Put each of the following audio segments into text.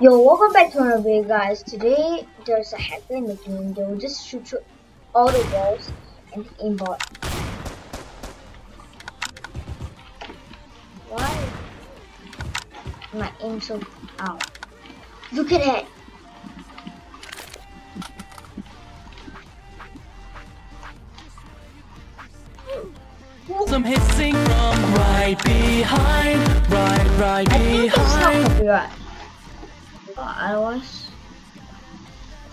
Yo, welcome back to another video guys. Today there's a hacker in the game. They will just shoot through all the walls and aimbot. Why? My aim so out. Look at that! Some hissing from right behind, right, right I think it's not behind. Copyright. But otherwise,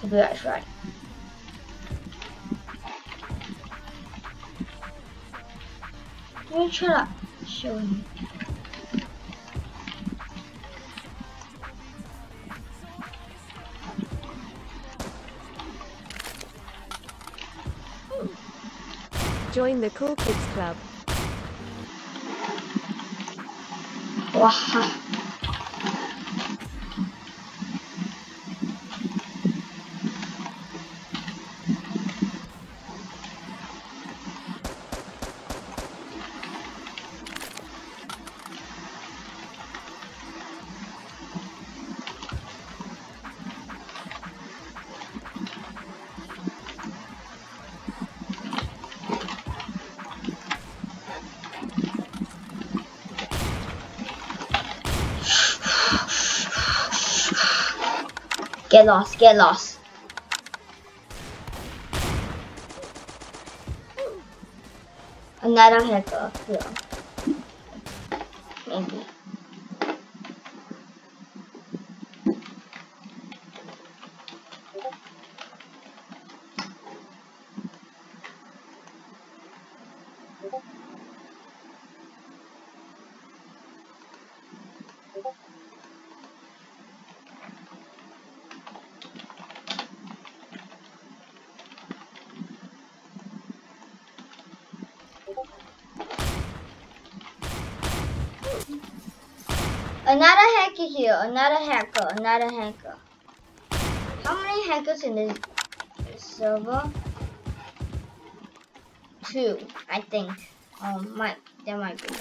copyright's right. Let me try to show you. Join the Cool Kids Club. Wow. Get lost, get lost. Another hacker here. Maybe. Another hacker here, another hacker, another hacker. How many hackers in this server? Two, I think. Um, might there might be.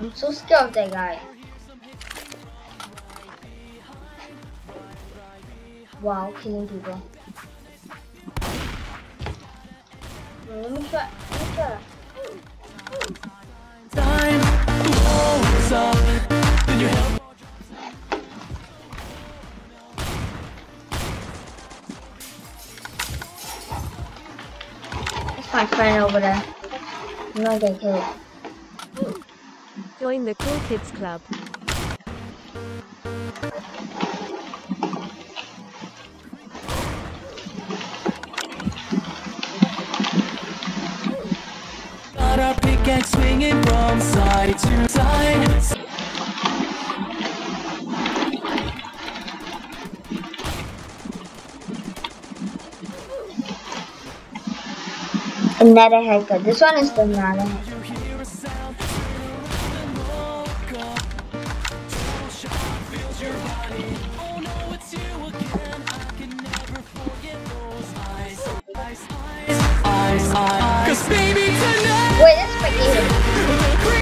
I'm so scared of that guy. Wow, killing people. Let me try. Let me try. Time blows up, then you help. It's my friend over there. I'm not gonna kill it. Join the Cool Kids Club. Got a pickaxe swinging from side to side. Another haircut. This one is the another haircut. 'Cause baby tonight. Wait, that's spaghetti.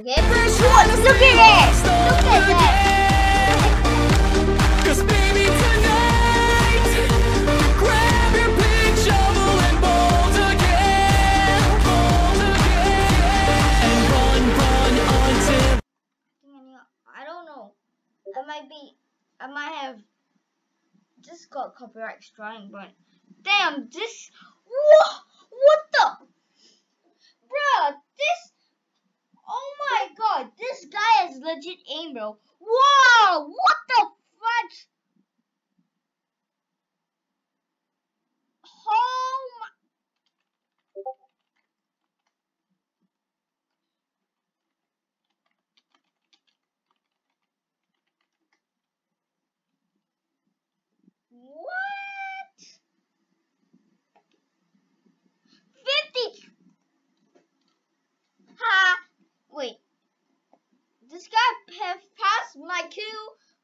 Okay, what? Look at that! Look at that! Cause baby tonight Grab your pick, shovel and bolt again Bolt again And run, run until I don't know. I might be. I might have just got copyright strike, but damn, this. What? What the? Bruh, this. Oh my god, this guy has legit aim, bro. Wow, what the fudge? Oh my.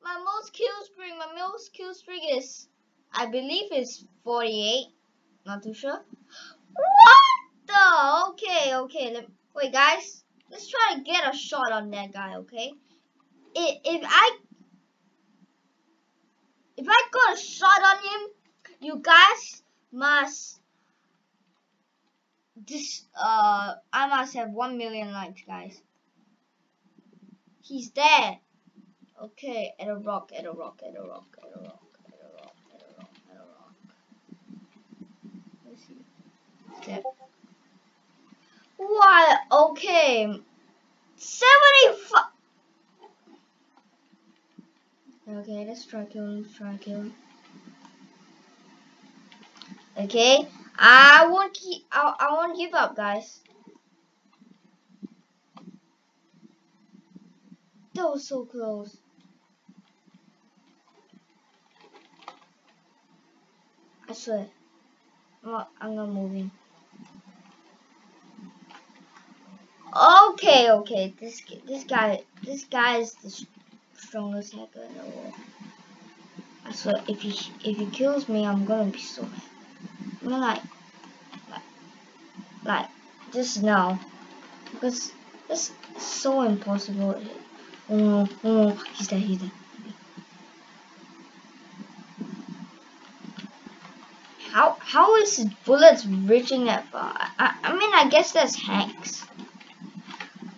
my most kill kill streak is, I believe, is 48. Not too sure. What the? Okay, okay. Let, wait, guys. Let's try to get a shot on that guy. Okay. If, if I if I got a shot on him, you guys must this uh I must have one million likes guys. He's there. Okay, at a rock, at a rock, at a rock, at a rock, at a rock, at a rock, at a rock. Let's see. Step. What? Okay. 75. Okay, let's try kill him, try kill him. Okay, I won't keep, I, I won't give up, guys. That was so close. I swear. I'm not, I'm not moving. Okay, okay. This this guy this guy is the strongest hacker in the world. I swear, if he if he kills me, I'm gonna be so mad. I mean, like, like, like just now, because it's so impossible. Oh oh he's dead, he's there. How how is bullets reaching that far? I, I, mean, I guess that's hacks.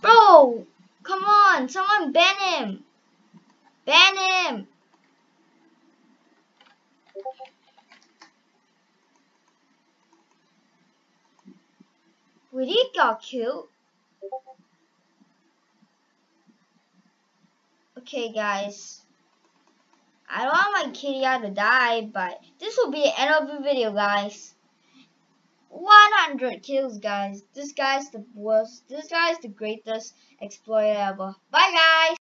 Bro, come on, someone ban him. Ban him. Wait, he got killed. Okay, guys. I don't want my kitty to die, but this will be the end of the video, guys. 100 kills, guys. This guy's the worst. This guy's the greatest exploiter ever. Bye, guys.